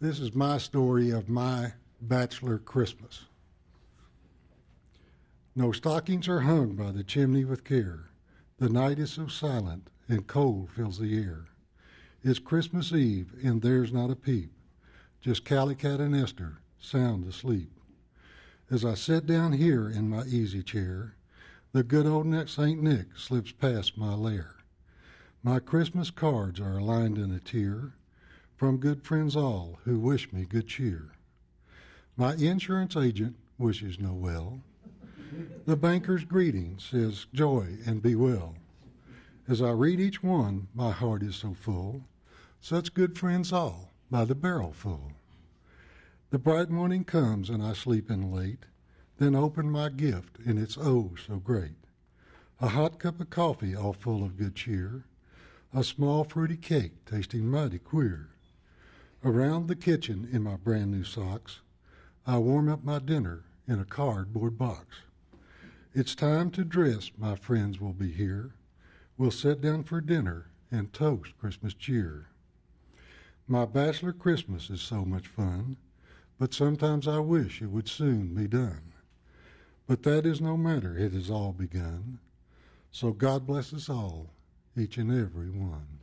This is my story of my bachelor Christmas. No stockings are hung by the chimney with care. The night is so silent and cold fills the air. It's Christmas Eve and there's not a peep, just Calicat and Esther sound asleep. As I sit down here in my easy chair, the good old Nick St. Nick slips past my lair. My Christmas cards are lined in a tier from good friends all who wish me good cheer. My insurance agent wishes no well. The banker's greeting says joy and be well. As I read each one, my heart is so full. Such good friends all, by the barrel full. The bright morning comes and I sleep in late, then open my gift and it's oh so great. A hot cup of coffee all full of good cheer, a small fruity cake tasting mighty queer. Around the kitchen in my brand new socks, I warm up my dinner in a cardboard box. It's time to dress, my friends will be here. We'll sit down for dinner and toast Christmas cheer. My bachelor Christmas is so much fun, but sometimes I wish it would soon be done. But that is no matter, it has all begun. So God bless us all, each and every one.